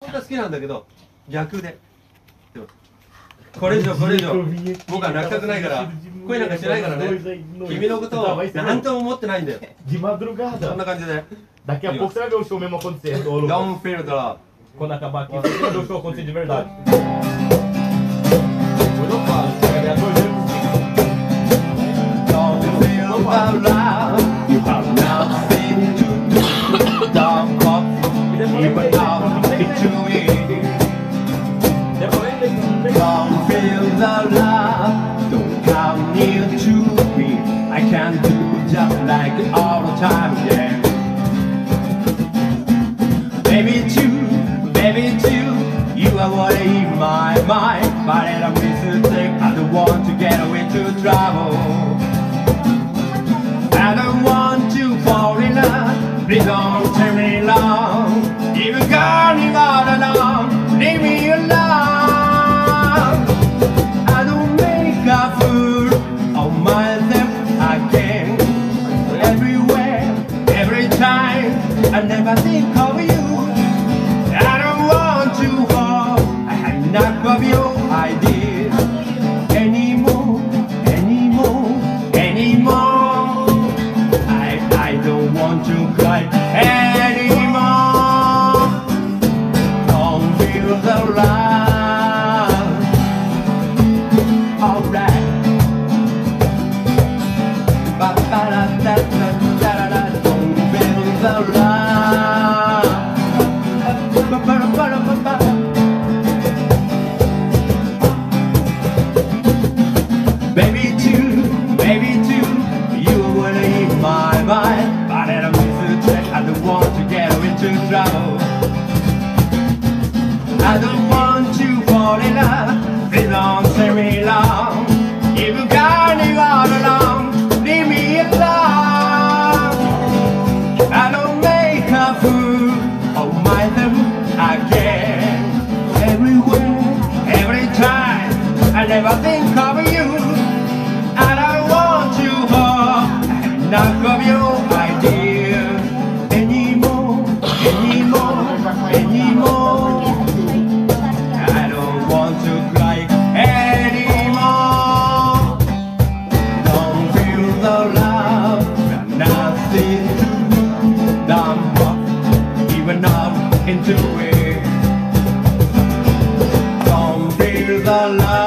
好きなんだけど逆で。これ以上これ以上僕は泣きたくないから声なんかしてないからね。君のことを何とも思ってないんだよ。そんな感じで。だけは僕らが正面もこっちでダウンフィールドラこんなかばきこっちで自分だ。Don't feel about love. You have nothing to do. Don't. Don't feel the love Don't come near to me I can't do just like all the time, yeah Baby too, baby too You are what in my mind But in a mistake I don't want to get away to trouble I don't want to fall in love Please don't take me long If you're going all alone Leave me alone I never think of you. I don't want to hold I have enough of your ideas. Anymore, anymore, anymore. I, I don't want to cry anymore. Don't feel the love. Alright. Ba-ba-da-da-da-da-da-da. Don't feel the love mind But I had a message that I don't want to get into trouble. I don't want to fall in love. It long, very long If you got me all along Leave me alone. I don't make a fool of myself again. Everywhere, every time I never think of you. love nothing to do even into it. Don't feel the love.